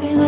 Happiness